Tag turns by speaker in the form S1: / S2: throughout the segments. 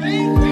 S1: so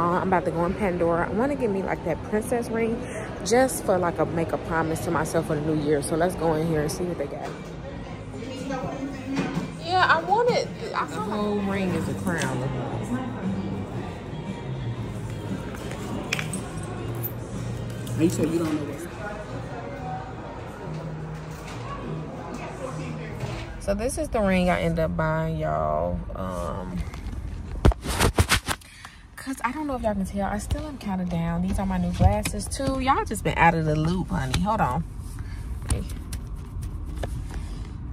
S1: mall i'm about to go in pandora. I want to get me like that princess ring just for like a make a promise to myself for the new year. So let's go in here and see what they got. Yeah i wanted i the whole ring is a crown.
S2: Are you sure you don't know what
S1: so this is the ring i ended up buying y'all. Um because I don't know if y'all can tell. I still am kind of down. These are my new glasses too. Y'all just been out of the loop, honey. Hold on.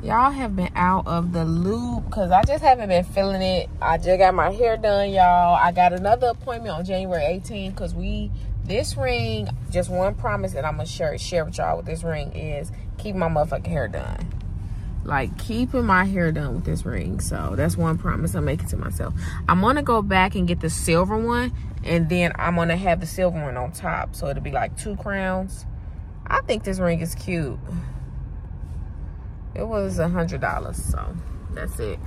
S1: Y'all have been out of the loop because I just haven't been feeling it. I just got my hair done, y'all. I got another appointment on January 18th because we, this ring, just one promise that I'm going to share, share with y'all with this ring is keep my motherfucking hair done like keeping my hair done with this ring. So that's one promise i'm making to myself. I'm gonna go back and get the silver one and then i'm gonna have the silver one on top. So it'll be like two crowns. I think this ring is cute. It was a hundred dollars so that's it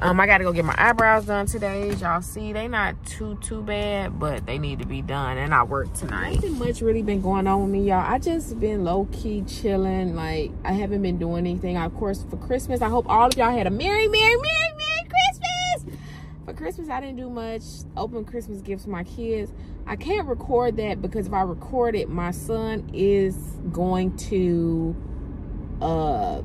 S1: um, I gotta go get my eyebrows done today. as Y'all see, they not too, too bad, but they need to be done. And I work tonight. Nothing much really been going on with me, y'all. I just been low-key chilling. Like, I haven't been doing anything. Of course, for Christmas, I hope all of y'all had a Merry, Merry, Merry, Merry Christmas! For Christmas, I didn't do much. Open Christmas gifts for my kids. I can't record that because if I record it, my son is going to... uh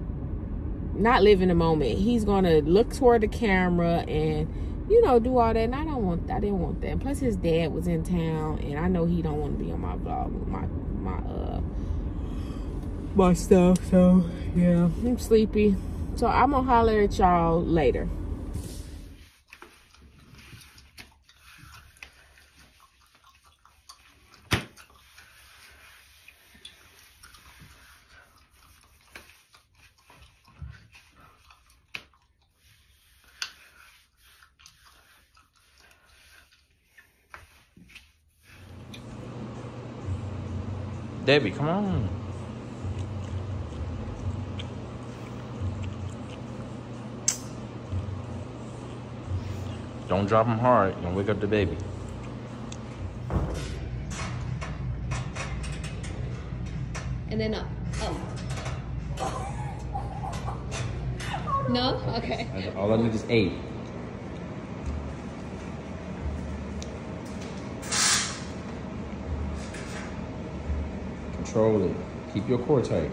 S1: not live in the moment. He's gonna look toward the camera and you know do all that. And I don't want I didn't want that. Plus his dad was in town and I know he don't want to be on my vlog with my my uh my stuff. So yeah, I'm sleepy. So I'm gonna holler at y'all later.
S3: Debbie, come on. Don't drop them hard. and wake up the baby.
S4: And then up. Oh. No? Okay.
S3: All I need is eight. Control it. Keep your core tight.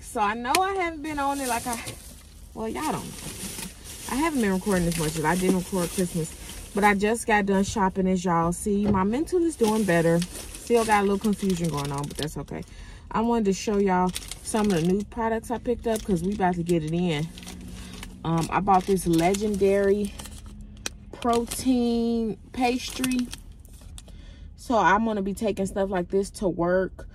S1: So I know I haven't been on it like I, well, y'all don't I haven't been recording as much as I didn't record Christmas. But I just got done shopping as y'all see. My mental is doing better. Still got a little confusion going on, but that's okay. I wanted to show y'all some of the new products I picked up because we about to get it in. Um, I bought this legendary protein pastry. So I'm to be taking stuff like this to work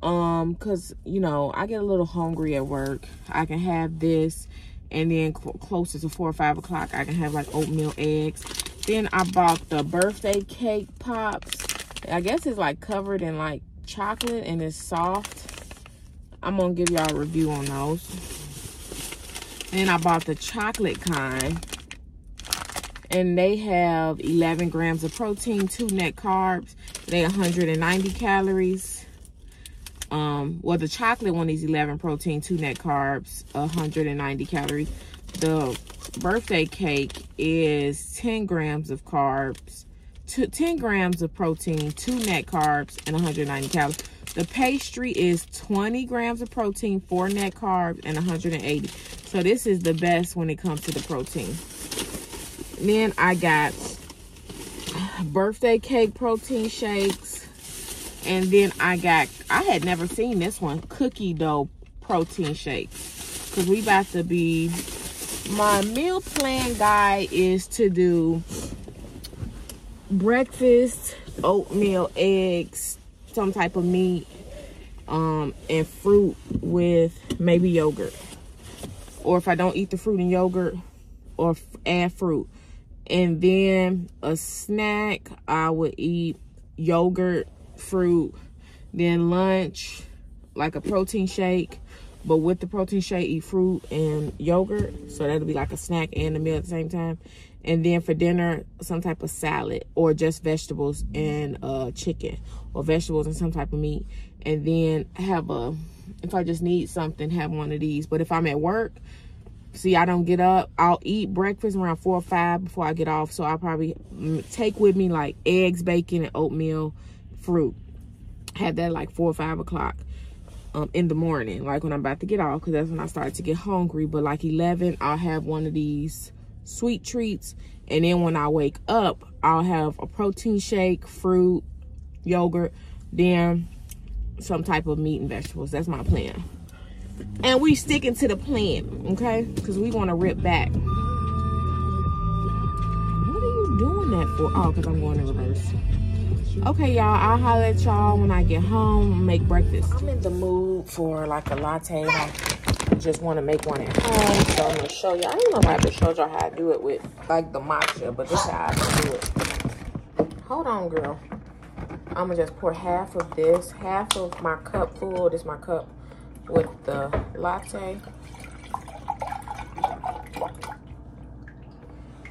S1: um because you know i get a little hungry at work. I can have this and then cl closer to four or five o'clock i can have like oatmeal eggs. Then i bought the birthday cake pops. I guess it's like covered in like chocolate and it's soft. I'm gonna give y'all a review on those. Then i bought the chocolate kind and they have 11 grams of protein, two net carbs. They 190 calories. Um, well, the chocolate one is 11 protein, two net carbs, 190 calories. The birthday cake is 10 grams of carbs, two, 10 grams of protein, two net carbs, and 190 calories. The pastry is 20 grams of protein, four net carbs, and 180. So this is the best when it comes to the protein. Then I got birthday cake protein shakes. And then I got, I had never seen this one, cookie dough protein shakes. Because we about to be, my meal plan guide is to do breakfast, oatmeal, eggs, some type of meat, um, and fruit with maybe yogurt. Or if I don't eat the fruit and yogurt, or add fruit. And then a snack, I would eat yogurt, fruit. Then lunch, like a protein shake. But with the protein shake, eat fruit and yogurt. So that'll be like a snack and a meal at the same time. And then for dinner, some type of salad or just vegetables and uh, chicken or vegetables and some type of meat. And then have a, if I just need something, have one of these. But if I'm at work, see i don't get up. I'll eat breakfast around four or five before i get off. So i'll probably take with me like eggs bacon and oatmeal fruit. Have that like four or five o'clock um, in the morning like when i'm about to get off because that's when i start to get hungry. But like 11 i'll have one of these sweet treats. And then when i wake up i'll have a protein shake fruit yogurt then some type of meat and vegetables. That's my plan and we sticking to the plan, okay? Because we want to rip back. What are you doing that for? Oh, because I'm going in reverse. Okay, y'all, I'll holler at y'all when I get home make breakfast. I'm in the mood for like a latte. I just want to make one at home. So I'm going to show y'all. I don't know if I ever showed y'all how I do it with like the matcha, but this is how I do it. Hold on, girl. I'm going to just pour half of this, half of my cup full. This is my cup with the latte.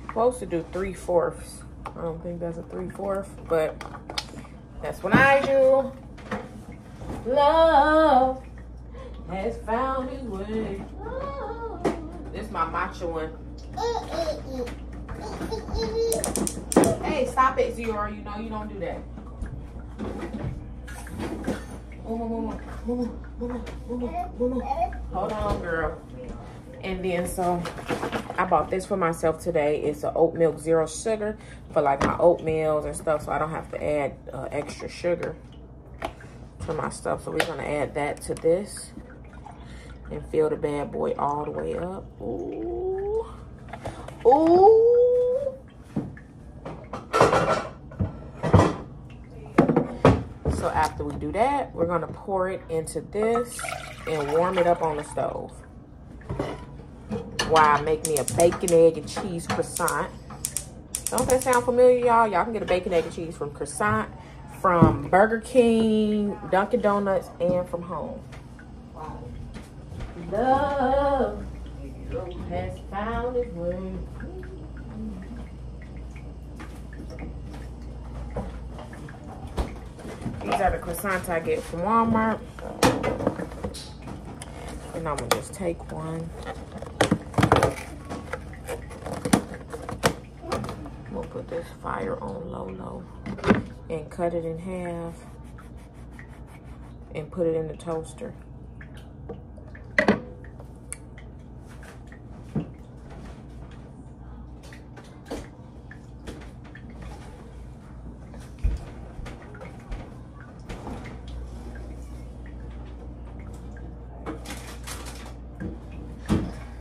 S1: Supposed to do three fourths. I don't think that's a three fourth, but that's what I do. Love has found his way. This is my matcha one. Hey, stop it, Zero. You know you don't do that. Hold on, girl. And then so I bought this for myself today. It's an oat milk zero sugar for like my oatmeals and stuff. So I don't have to add uh, extra sugar to my stuff. So we're going to add that to this and fill the bad boy all the way up. Ooh. Ooh. So after we do that, we're gonna pour it into this and warm it up on the stove. I make me a bacon, egg, and cheese croissant. Don't that sound familiar, y'all? Y'all can get a bacon, egg, and cheese from croissant, from Burger King, Dunkin' Donuts, and from home. Love has found its way. These are the croissants I get from Walmart. And I'm gonna just take one. We'll put this fire on low, low and cut it in half and put it in the toaster.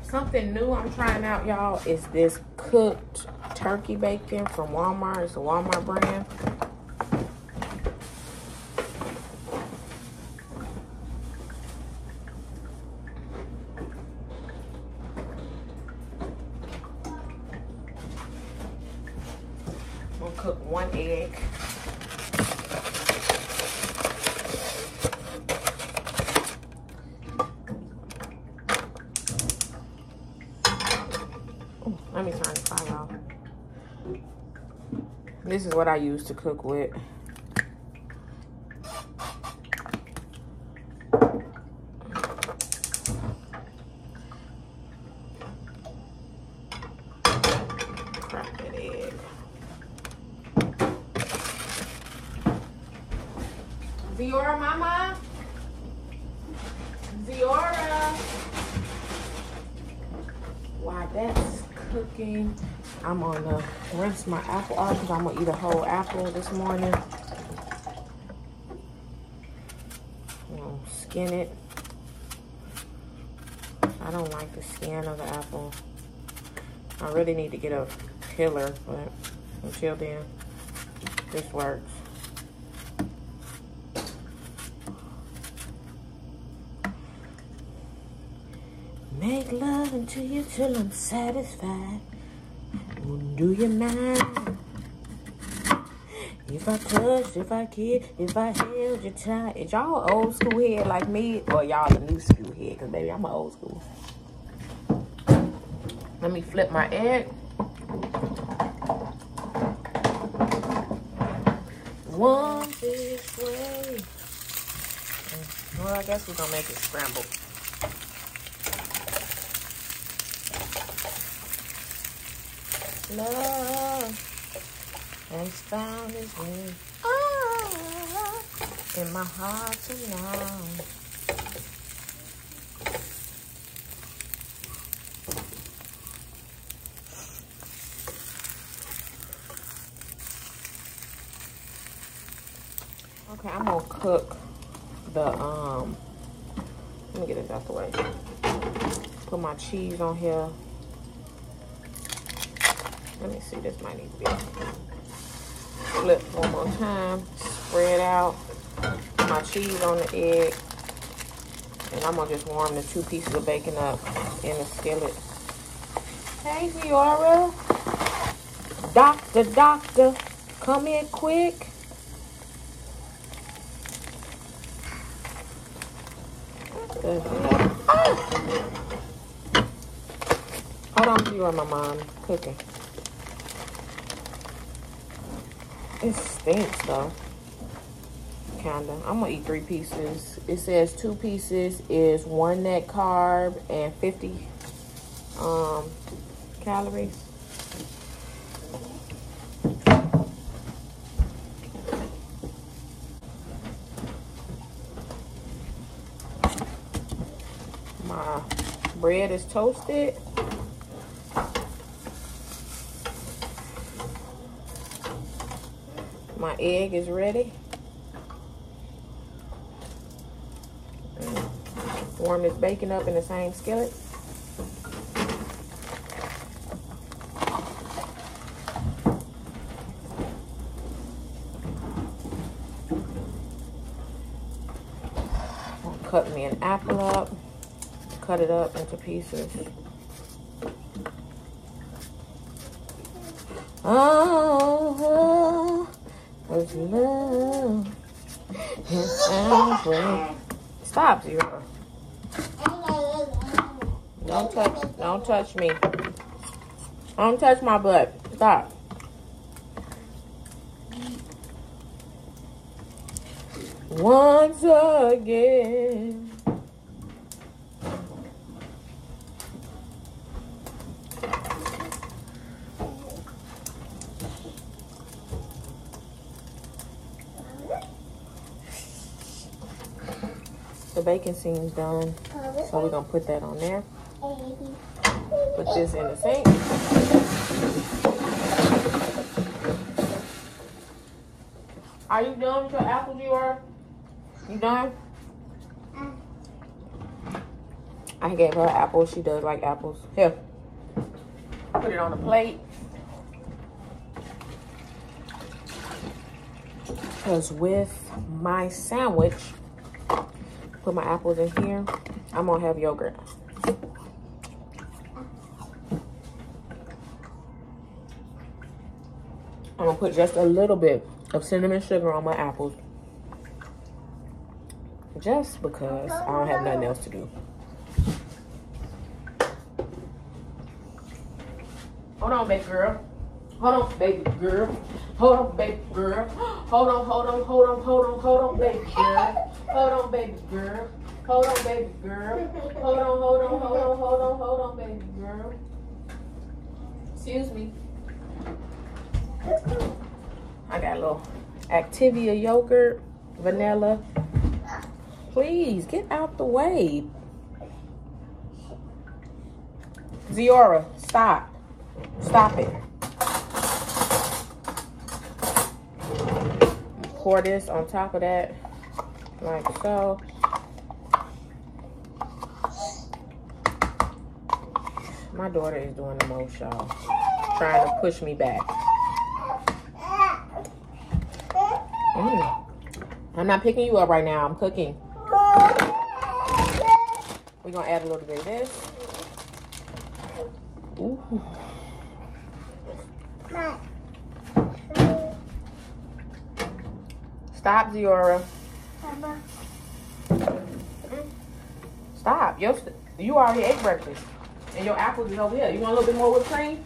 S1: Something new Trying out, y'all, is this cooked turkey bacon from Walmart. It's a Walmart brand. We'll cook one egg. Let me turn the fire off. This is what I use to cook with. Ziora, mama. Ziora. While that's cooking, I'm gonna rinse my apple because I'm gonna eat a whole apple this morning. Skin it. I don't like the skin of the apple. I really need to get a peeler, but until then, this works. Make love until you till I'm satisfied. Do you mind? If I touched, if I kissed, if I held you tight. Is y'all old school head like me? Or y'all a new school head? Because baby, I'm an old school. Let me flip my egg. One this way. Well, I guess we're going to make it scrambled. Love has found its way ah, in my heart tonight. Okay, I'm gonna cook the um. Let me get this out the way. Put my cheese on here. Let me see, this might need to be flip one more time. Spread out my cheese on the egg. And I'm gonna just warm the two pieces of bacon up in the skillet. Hey, Ziora. Doctor, doctor, come in quick. Ah! Hold on, Ziora, my mom cooking. It stinks though. Kinda. I'm gonna eat three pieces. It says two pieces is one net carb and 50 um, calories. My bread is toasted. Egg is ready. Warm this bacon up in the same skillet. Cut me an apple up, cut it up into pieces. Oh, was love. Stop, Zero. Don't touch, don't touch me. Don't touch my butt. Stop. Once again. The bacon seems done, so we're gonna put that on there. Put this in the sink. Are you done with your apples, you are? You done? I gave her apples. She does like apples. Here. Put it on the plate. Because with my sandwich, put my apples in here, I'm to have yogurt. I'm to put just a little bit of cinnamon sugar on my apples. Just because I don't have nothing else to do. Hold on, baby girl. Hold on, baby girl. Hold on, baby girl. Hold on, hold on, hold on, hold on, hold on, baby girl. Hold on, baby girl. Hold on, baby girl. Hold on, hold on, hold on, hold on, hold on, baby girl. Excuse me. I got a little Activia yogurt, vanilla. Please get out the way. Ziora, stop. Stop it. Pour this on top of that, like so. My daughter is doing the most, y'all. Trying to push me back. Mm. I'm not picking you up right now. I'm cooking. We're going to add a little bit of this. Ooh. Stop, Ziora. Stop. Yo, you already ate breakfast. And your apples is over here. You want a little bit more whipped cream?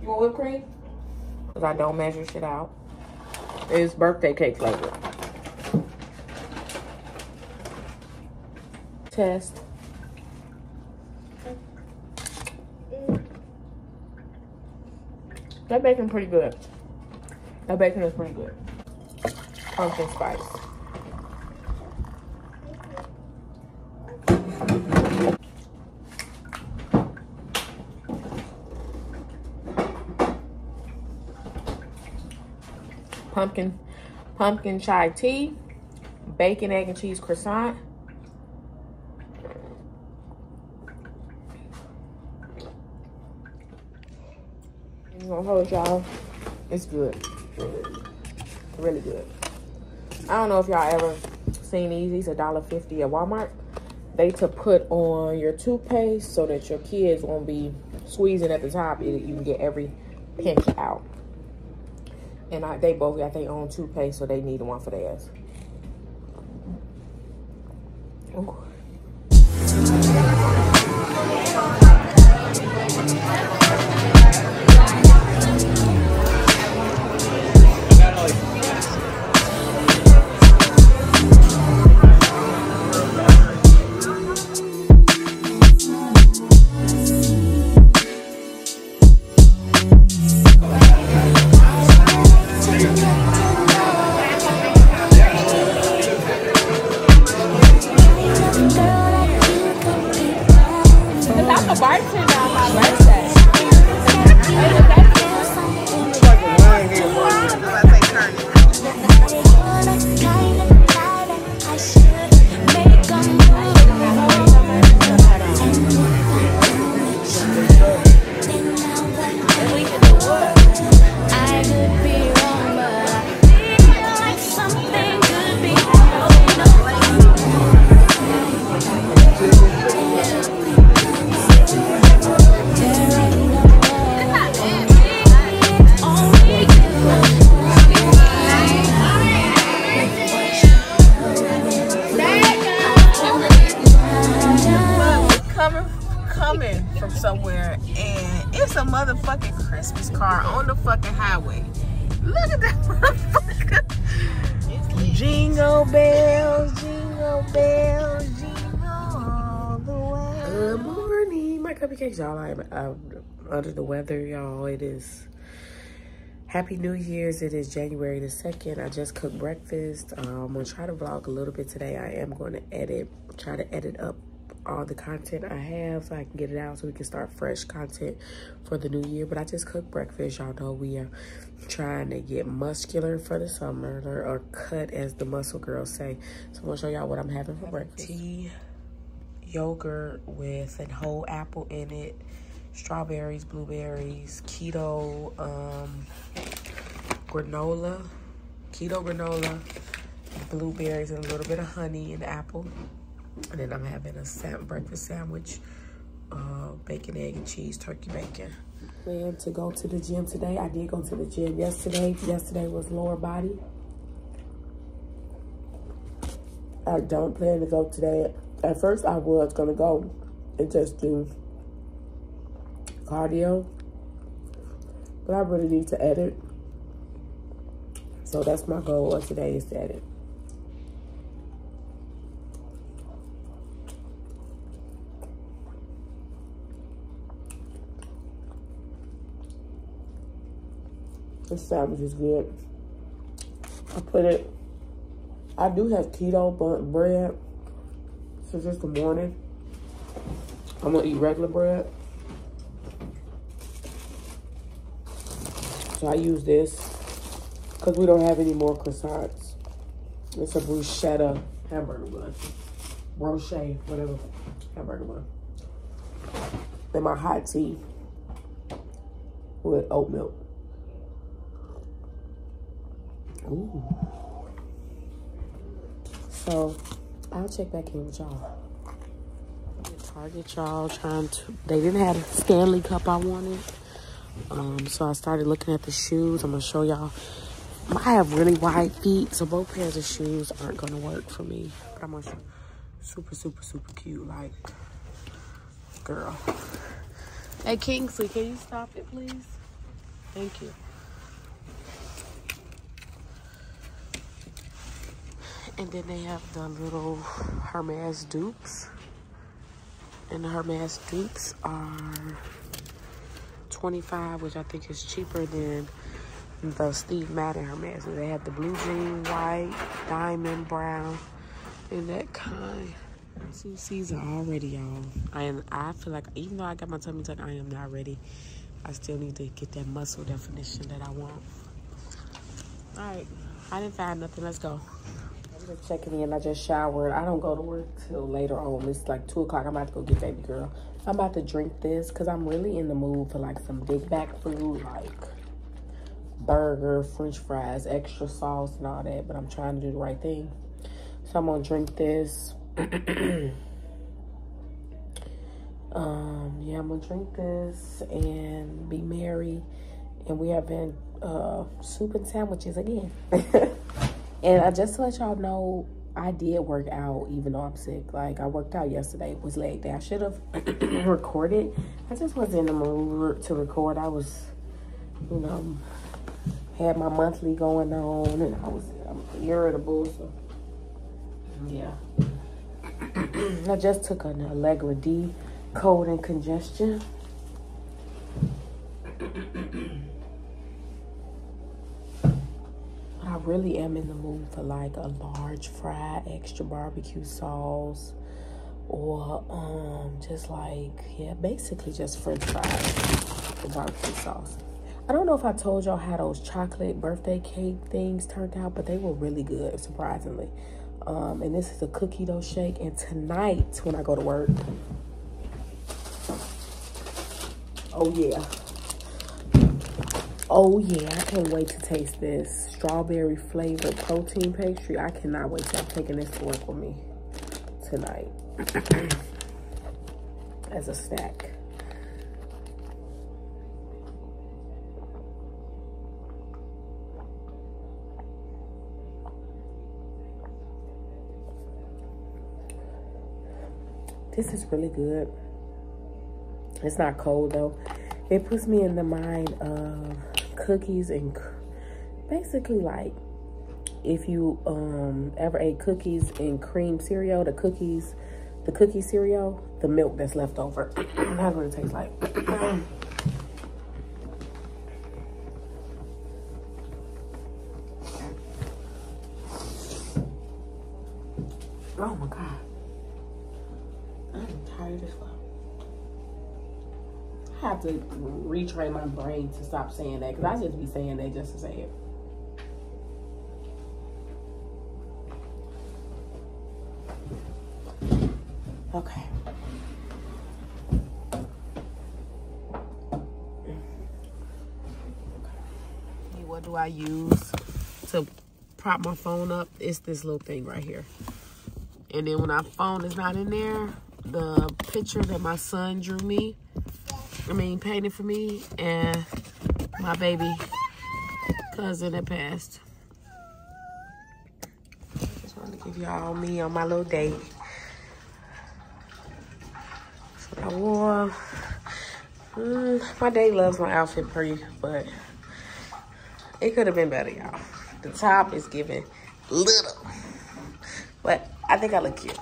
S1: You want whipped cream? Because I don't measure shit out. It's birthday cake flavor. Test. That bacon pretty good. That bacon is pretty good. Pumpkin spice. Pumpkin, pumpkin chai tea, bacon, egg, and cheese croissant. I'm gonna hold y'all. It's good. Really good. I don't know if y'all ever seen these. These are $1.50 at Walmart. They to put on your toothpaste so that your kids won't be squeezing at the top. You can get every pinch out. And I, they both got their own toothpaste, so they need one for theirs. Ooh. It's a motherfucking Christmas car on the fucking highway. Look at that motherfucker. Jingle bells, jingle bells, jingle all the way. Good morning, my cupcakes, y'all. I'm um, under the weather, y'all. It is Happy New Year's. It is January the 2nd. I just cooked breakfast. Um, I'm going to try to vlog a little bit today. I am going to edit, try to edit up all the content I have so I can get it out so we can start fresh content for the new year. But I just cooked breakfast. Y'all know we are trying to get muscular for the summer or, or cut as the muscle girls say. So I'm to show y'all what I'm having for breakfast. Tea, yogurt with a whole apple in it, strawberries, blueberries, keto um, granola, keto granola, blueberries, and a little bit of honey and apple. And then I'm having a breakfast sandwich, uh, bacon, egg, and cheese, turkey bacon. Plan to go to the gym today. I did go to the gym yesterday. Yesterday was lower body. I don't plan to go today. At first, I was going to go and just do
S5: cardio. But I really need to edit. So that's my goal of today is to edit. This sandwich is good. I put it, I do have keto burnt bread. since it's the morning, I'm gonna eat regular bread. So I use this because we don't have any more croissants. It's a bruschetta hamburger bun. Brochet, whatever, hamburger bun. And my hot tea with oat milk. So I'll check back in with y'all. Target y'all trying to they didn't have a Stanley cup I wanted. Um, so I started looking at the shoes. I'm gonna show y'all. I have really wide feet, so both pairs of shoes aren't gonna work for me. But I'm gonna show super, super, super cute, like girl. Hey Kingsley, can you stop it please? Thank you. And then they have the little Hermes dupes. And the Hermes dupes are 25 which I think is cheaper than the Steve Madden Hermes. They have the blue jean, white, diamond, brown, and that kind. Two season already, y'all. I am. I feel like even though I got my tummy tuck, I am not ready. I still need to get that muscle definition that I want. All right, I didn't find nothing. Let's go. Just checking in. I just showered. I don't go to work till later on. It's like two o'clock. I'm about to go get baby girl. I'm about to drink this because I'm really in the mood for like some big back food, like burger, french fries, extra sauce and all that. But I'm trying to do the right thing. So I'm gonna drink this. um, yeah, I'm gonna drink this and be merry. And we have been uh, soup and sandwiches again. and I just to let y'all know, I did work out even though I'm sick. Like I worked out yesterday, It was leg day. I should have recorded. I just wasn't in the mood to record. I was, you know, had my monthly going on and I was I'm irritable. So yeah. I just took an Allegra D cold and congestion. really am in the mood for like a large fry, extra barbecue sauce, or um, just like, yeah, basically just french fries with barbecue sauce. I don't know if I told y'all how those chocolate birthday cake things turned out, but they were really good, surprisingly. Um, and this is a cookie dough shake. And tonight, when I go to work, oh yeah. Oh yeah, I can't wait to taste this strawberry flavored protein pastry. I cannot wait to I'm taking this to work with me tonight as a snack. This is really good. It's not cold though. It puts me in the mind of cookies and basically like if you um ever ate cookies and cream cereal, the cookies, the cookie cereal, the milk that's left over. that's what it tastes like. oh my god. I'm tired as fuck. I have to retrain my brain to stop saying that because I just be saying that just to say it. Okay. What do I use to prop my phone up? It's this little thing right here. And then when our phone is not in there, the picture that my son drew me, I mean, painted for me, and my baby cousin that passed. Just wanted to give y'all me on my little date. That's what I wore. Mm, my date loves my outfit pretty, but it could have been better, y'all. The top is giving little, but I think I look cute.